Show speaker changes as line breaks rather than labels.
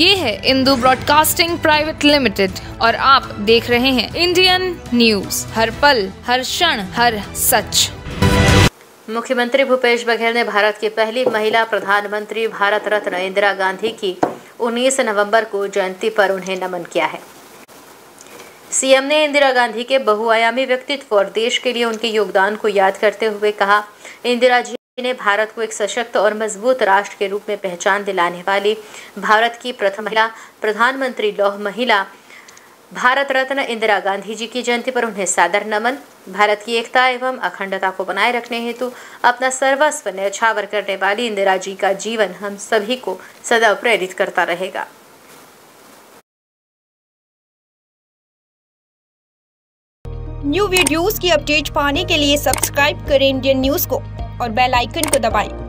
ये है Indu broadcasting private limited और आप देख रहे हैं इंडियन न्यूज़। हर पल, हर क्षण, हर सच।
मुख्यमंत्री भूपेश बघेल ने भारत की पहली महिला प्रधानमंत्री भारत रत्न इंदिरा गांधी की 19 नवंबर को जयंती पर उन्हें नमन किया है। सीएम ने इंदिरा गांधी के बहुआयामी व्यक्तित्व और देश के लिए उनके योगदान को याद करते हुए कहा, इंदिरा जी ने भारत को एक सशक्त और मज़बूत राष्ट्र के रूप में पहचान दिलाने वाली भारत की प्रथम महिला, प्रधानमंत्री लौह महिला, भारत रत्न इंदिरा गांधी जी की जयंती पर उन्हें सादर नमन, भारत की एकता एवं अखंडता को बनाए रखने हेतु अपना सर्वस्व न्यौछावर करने वाली इंदिरा जी का जीवन हम सभी को सदा प्रेरित करता रहेगा।
न्यू वीडियोस की अपडेट पाने के लिए सब्सक्राइब करें इंडियन न्यूज़ को। और बेल आइकन को दबाएँ।